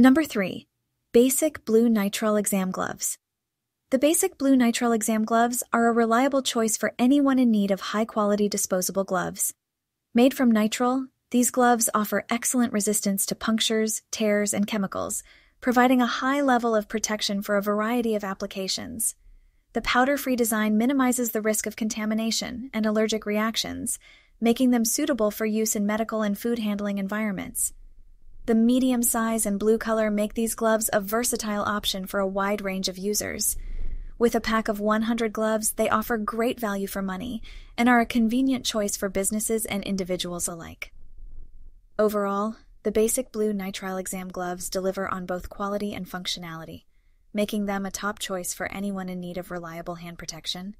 Number 3. Basic Blue Nitrile Exam Gloves. The Basic Blue Nitrile Exam Gloves are a reliable choice for anyone in need of high quality disposable gloves. Made from nitrile, these gloves offer excellent resistance to punctures, tears, and chemicals, providing a high level of protection for a variety of applications. The powder free design minimizes the risk of contamination and allergic reactions, making them suitable for use in medical and food handling environments. The medium size and blue color make these gloves a versatile option for a wide range of users. With a pack of 100 gloves, they offer great value for money and are a convenient choice for businesses and individuals alike. Overall, the basic blue nitrile exam gloves deliver on both quality and functionality, making them a top choice for anyone in need of reliable hand protection